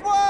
What?